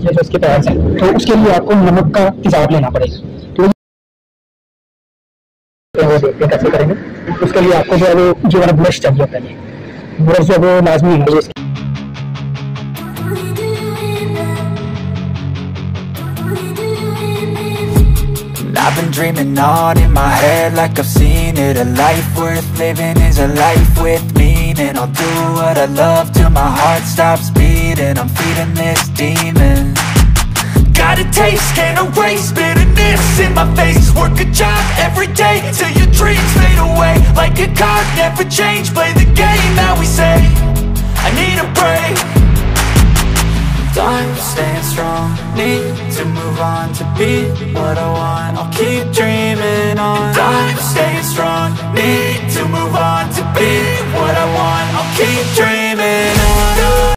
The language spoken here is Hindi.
ये जो इसके पैड्स हैं तो उसके लिए आपको नमक का तेजाब लेना पड़ेगा तो वो देखते हैं कैसे करेंगे उसके लिए आपको जो है वो जो वाला ब्रश चाहिए पहले ब्रश जो है वो लाजमी है ये I've been dreaming on in my head like I've seen it A life worth living is a life with meaning I'll do what I love till my heart stops beating I'm feeding this demon it Can't erase bitterness in my face. Work a job every day Till your dreams fade away. Like a card, never change Play the game that we say I need a break. Time, staying strong Need to move on To be what I want. I'll keep dreaming on. Time, staying strong Need to move on.